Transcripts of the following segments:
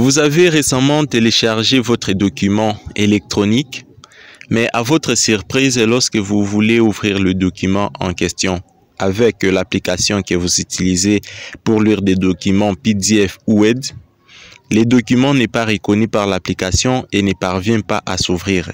Vous avez récemment téléchargé votre document électronique, mais à votre surprise, lorsque vous voulez ouvrir le document en question avec l'application que vous utilisez pour lire des documents PDF ou Word, le document n'est pas reconnu par l'application et ne parvient pas à s'ouvrir.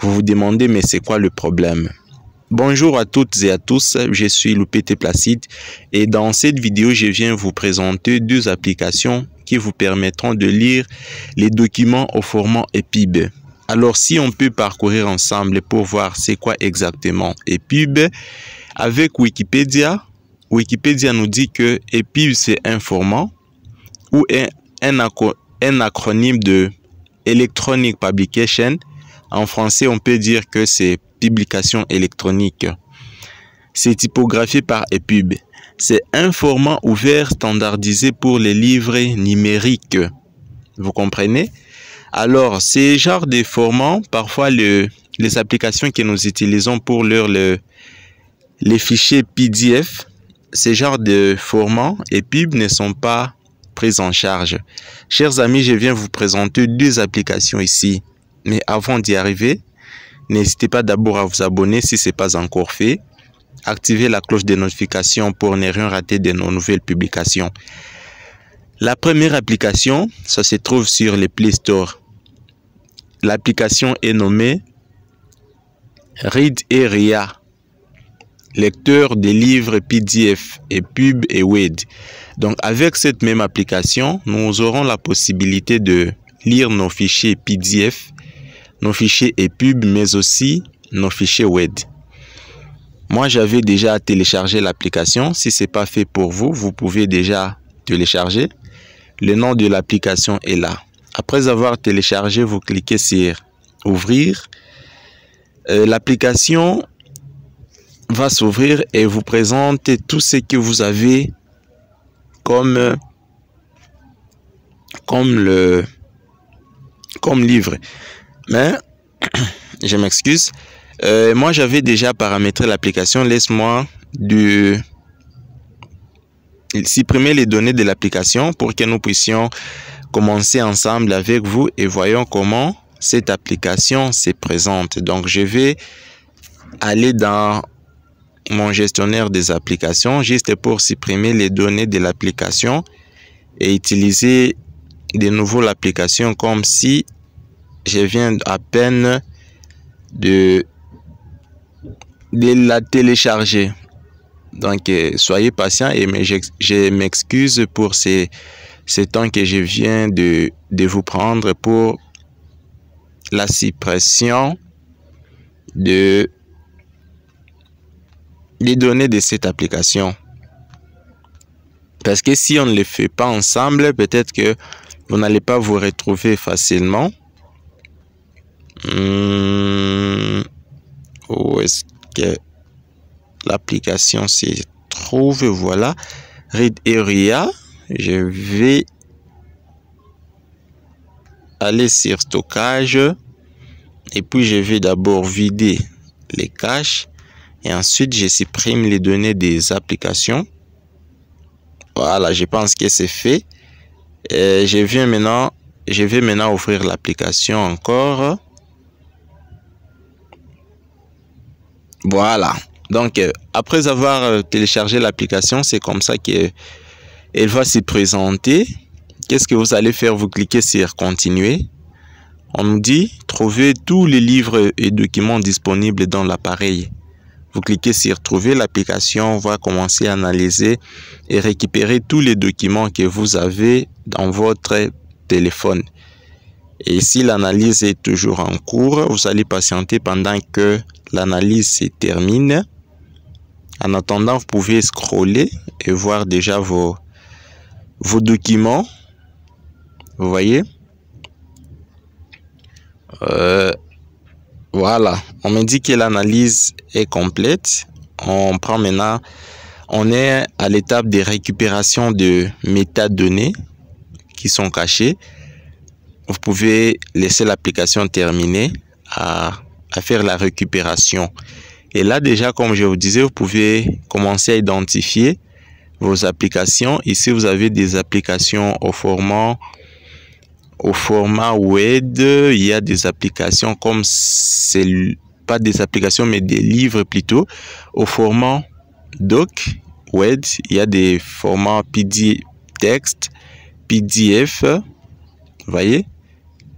Vous vous demandez mais c'est quoi le problème? Bonjour à toutes et à tous, je suis Loupété Placide et dans cette vidéo je viens vous présenter deux applications qui vous permettront de lire les documents au format EPUB. Alors si on peut parcourir ensemble pour voir c'est quoi exactement EPUB, avec Wikipédia, Wikipédia nous dit que EPUB c'est un format ou un, un acronyme de Electronic Publication. En français, on peut dire que c'est publication électronique. C'est typographié par EPUB. C'est un format ouvert standardisé pour les livres numériques. Vous comprenez? Alors, ces genres de formats, parfois le, les applications que nous utilisons pour lire le, les fichiers PDF, ces genres de formats et pub ne sont pas pris en charge. Chers amis, je viens vous présenter deux applications ici. Mais avant d'y arriver, n'hésitez pas d'abord à vous abonner si ce n'est pas encore fait activez la cloche de notification pour ne rien rater de nos nouvelles publications. La première application, ça se trouve sur le Play Store. L'application est nommée Read Area, lecteur des livres PDF et pub et WED. Donc avec cette même application, nous aurons la possibilité de lire nos fichiers PDF, nos fichiers EPUB, mais aussi nos fichiers WED. Moi, j'avais déjà téléchargé l'application. Si ce n'est pas fait pour vous, vous pouvez déjà télécharger. Le nom de l'application est là. Après avoir téléchargé, vous cliquez sur Ouvrir. Euh, l'application va s'ouvrir et vous présente tout ce que vous avez comme, comme, le, comme livre. Mais, je m'excuse, euh, moi, j'avais déjà paramétré l'application. Laisse-moi de supprimer les données de l'application pour que nous puissions commencer ensemble avec vous et voyons comment cette application se présente. Donc, je vais aller dans mon gestionnaire des applications juste pour supprimer les données de l'application et utiliser de nouveau l'application comme si je viens à peine de de la télécharger. Donc, euh, soyez patient et je m'excuse pour ces, temps que je viens de, vous prendre pour la suppression de les données de cette application. Parce que si on ne le fait pas ensemble, peut-être que vous n'allez pas vous retrouver facilement. Hmm. L'application se trouve. Voilà. Read Area. Je vais aller sur stockage. Et puis, je vais d'abord vider les caches. Et ensuite, je supprime les données des applications. Voilà, je pense que c'est fait. Je viens maintenant, je vais maintenant ouvrir l'application encore. Voilà. Donc, euh, après avoir euh, téléchargé l'application, c'est comme ça qu'elle va se présenter. Qu'est-ce que vous allez faire? Vous cliquez sur Continuer. On nous dit Trouver tous les livres et documents disponibles dans l'appareil. Vous cliquez sur Trouver. L'application va commencer à analyser et récupérer tous les documents que vous avez dans votre téléphone. Et si l'analyse est toujours en cours, vous allez patienter pendant que l'analyse se termine. En attendant, vous pouvez scroller et voir déjà vos, documents. Vous voyez? Euh, Voilà, on me dit que l'analyse est complète. On prend maintenant, on est à l'étape de récupération de métadonnées qui sont cachées. Vous pouvez laisser l'application terminer à faire la récupération. Et là déjà, comme je vous disais, vous pouvez commencer à identifier vos applications. Ici, vous avez des applications au format au format web, il y a des applications comme c'est pas des applications mais des livres plutôt au format doc web, il y a des formats PDF texte, PDF. Vous voyez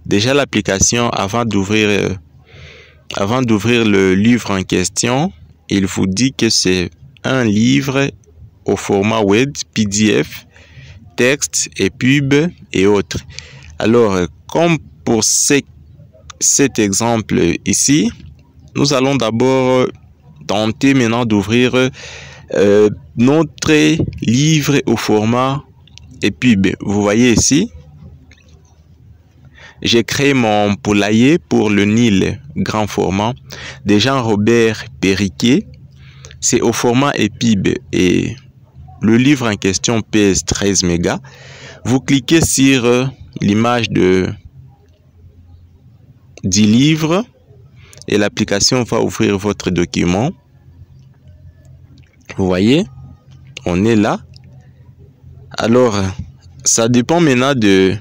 Déjà l'application avant d'ouvrir euh, avant d'ouvrir le livre en question, il vous dit que c'est un livre au format web, PDF, texte et pub et autres. Alors, comme pour cet exemple ici, nous allons d'abord tenter maintenant d'ouvrir euh, notre livre au format et pub. Vous voyez ici, j'ai créé mon poulailler pour le Nil grand format de Jean-Robert Périquet. C'est au format EPIB et le livre en question pèse 13 mégas. Vous cliquez sur euh, l'image de 10 livres et l'application va ouvrir votre document. Vous voyez, on est là. Alors, ça dépend maintenant de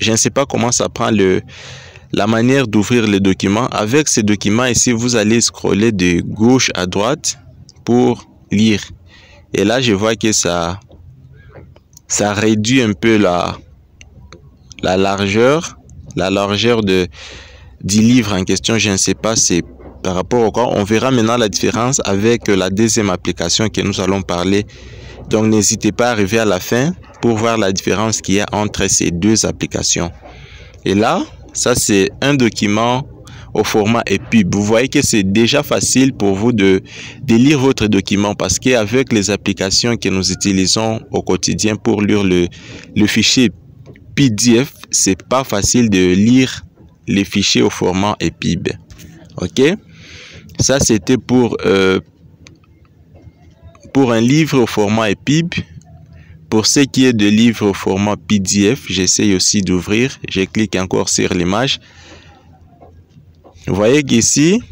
je ne sais pas comment ça prend le, la manière d'ouvrir les documents. Avec ces documents ici, vous allez scroller de gauche à droite pour lire. Et là, je vois que ça, ça réduit un peu la, la largeur, la largeur de, du livre en question. Je ne sais pas, c'est par rapport au quoi. On verra maintenant la différence avec la deuxième application que nous allons parler. Donc, n'hésitez pas à arriver à la fin pour voir la différence qu'il y a entre ces deux applications. Et là, ça c'est un document au format EPUB. Vous voyez que c'est déjà facile pour vous de, lire votre document parce qu'avec les applications que nous utilisons au quotidien pour lire le, fichier PDF, c'est pas facile de lire les fichiers au format EPUB. Ok? Ça c'était pour, euh, pour un livre au format EPUB. Pour ce qui est de livres au format PDF, j'essaye aussi d'ouvrir. Je clique encore sur l'image. Vous voyez qu'ici,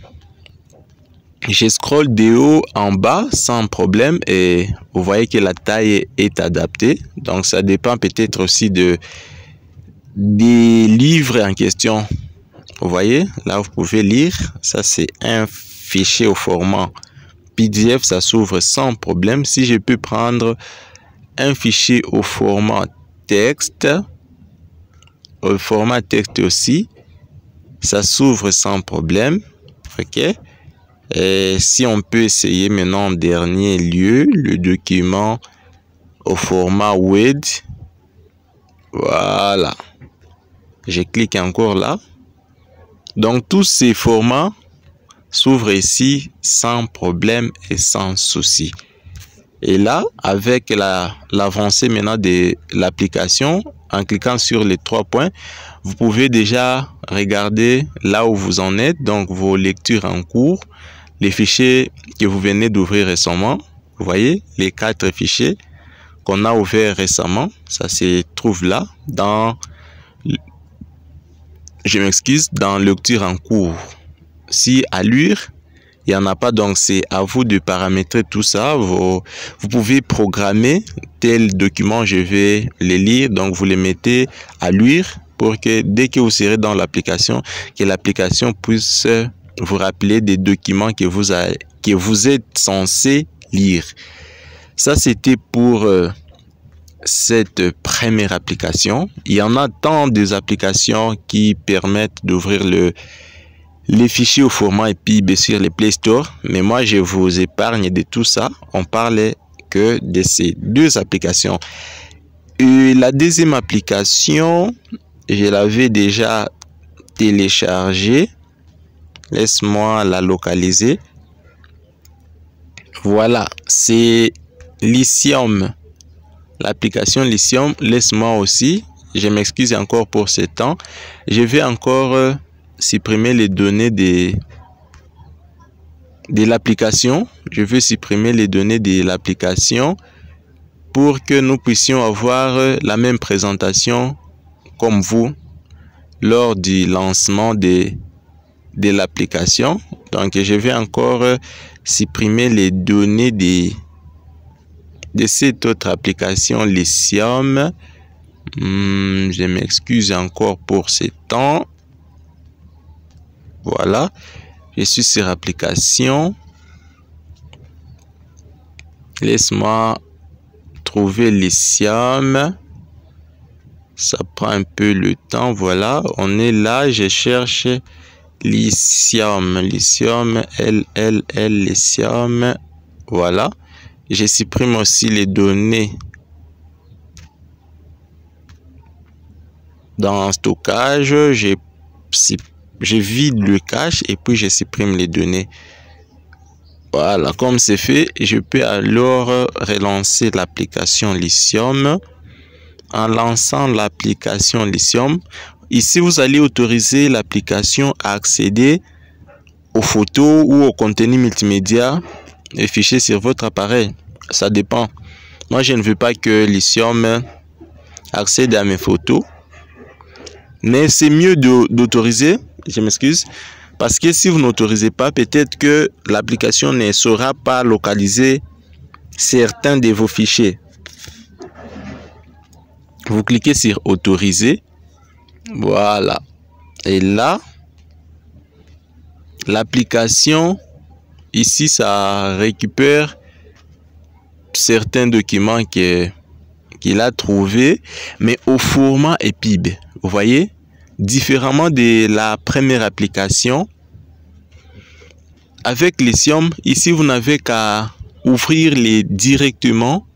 je scroll de haut en bas sans problème et vous voyez que la taille est adaptée. Donc ça dépend peut-être aussi de des livres en question. Vous voyez, là vous pouvez lire. Ça c'est un fichier au format PDF, ça s'ouvre sans problème. Si je peux prendre un fichier au format texte, au format texte aussi, ça s'ouvre sans problème. OK? Et si on peut essayer maintenant en dernier lieu le document au format Word. Voilà. Je clique encore là. Donc tous ces formats s'ouvrent ici sans problème et sans souci. Et là, avec l'avancée maintenant de l'application, en cliquant sur les trois points, vous pouvez déjà regarder là où vous en êtes, donc vos lectures en cours, les fichiers que vous venez d'ouvrir récemment. Vous voyez, les quatre fichiers qu'on a ouverts récemment, ça se trouve là, dans, je m'excuse, dans lecture en cours. Si à lire, il n'y en a pas, donc c'est à vous de paramétrer tout ça. Vous, vous pouvez programmer tel document, je vais les lire, donc vous les mettez à lire pour que dès que vous serez dans l'application, que l'application puisse vous rappeler des documents que vous, que vous êtes censé lire. Ça, c'était pour euh, cette première application. Il y en a tant des applications qui permettent d'ouvrir le les fichiers au format EPIB sur les Play Store. Mais moi, je vous épargne de tout ça. On parlait que de ces deux applications. Et la deuxième application, je l'avais déjà téléchargée. Laisse-moi la localiser. Voilà, c'est Lithium. L'application Lithium, laisse-moi aussi. Je m'excuse encore pour ce temps. Je vais encore euh, supprimer les données de, l'application. Je veux supprimer les données de l'application pour que nous puissions avoir la même présentation comme vous lors du lancement de, de l'application. Donc, je vais encore supprimer les données de, cette autre application, Lithium. Hmm, je m'excuse encore pour ce temps. Voilà. Je suis sur application. Laisse-moi trouver lithium. Ça prend un peu le temps. Voilà. On est là. Je cherche lithium. Lithium. L, L, L, lithium. Voilà. Je supprime aussi les données dans stockage. Je, je vide le cache et puis je supprime les données. Voilà, comme c'est fait, je peux alors relancer l'application Lithium. En lançant l'application Lithium, ici vous allez autoriser l'application à accéder aux photos ou au contenu multimédia et fichiers sur votre appareil. Ça dépend. Moi, je ne veux pas que Lithium accède à mes photos. Mais c'est mieux d'autoriser, je m'excuse, parce que si vous n'autorisez pas, peut-être que l'application ne saura pas localiser certains de vos fichiers. Vous cliquez sur autoriser. Voilà. Et là, l'application, ici, ça récupère certains documents qu'il a trouvés, mais au format EPIB. Vous voyez? Différemment de la première application, avec Lithium, ici vous n'avez qu'à ouvrir directement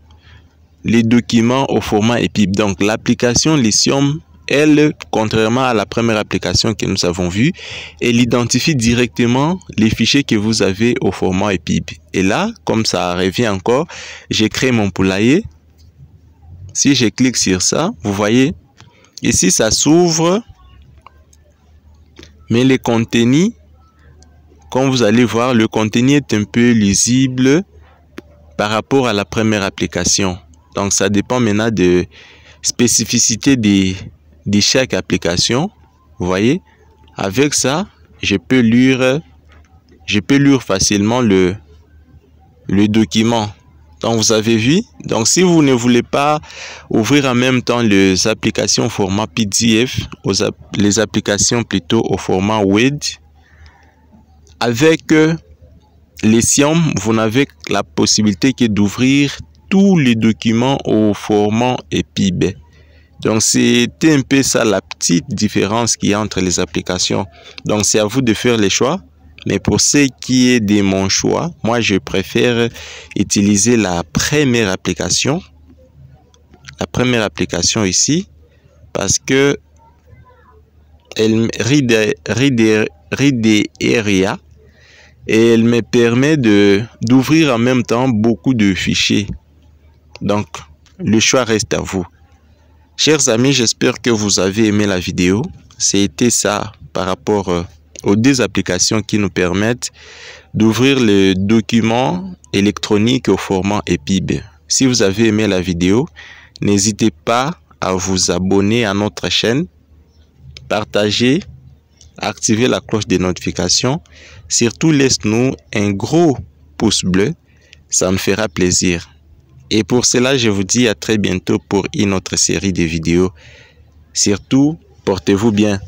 les documents au format EPIB. Donc l'application Lithium, elle, contrairement à la première application que nous avons vue, elle identifie directement les fichiers que vous avez au format EPIB. Et là, comme ça revient encore, j'ai créé mon poulailler. Si je clique sur ça, vous voyez, ici ça s'ouvre mais le contenu, comme vous allez voir, le contenu est un peu lisible par rapport à la première application. Donc, ça dépend maintenant de spécificité de, de chaque application. Vous voyez, avec ça, je peux lire, je peux lire facilement le, le document. Donc, vous avez vu. Donc, si vous ne voulez pas ouvrir en même temps les applications format PDF, les applications plutôt au format Word, avec euh, les SIOM, vous n'avez la possibilité que d'ouvrir tous les documents au format EPIB. Donc, c'était un peu ça la petite différence qu'il y a entre les applications. Donc, c'est à vous de faire les choix. Mais pour ce qui est de mon choix, moi je préfère utiliser la première application. La première application ici. Parce que elle et elle me permet d'ouvrir en même temps beaucoup de fichiers. Donc le choix reste à vous. Chers amis, j'espère que vous avez aimé la vidéo. C'était ça par rapport euh, aux deux applications qui nous permettent d'ouvrir le document électronique au format EPIB. Si vous avez aimé la vidéo, n'hésitez pas à vous abonner à notre chaîne, partager, activer la cloche de notification. Surtout, laisse-nous un gros pouce bleu, ça me fera plaisir. Et pour cela, je vous dis à très bientôt pour une autre série de vidéos. Surtout, portez-vous bien.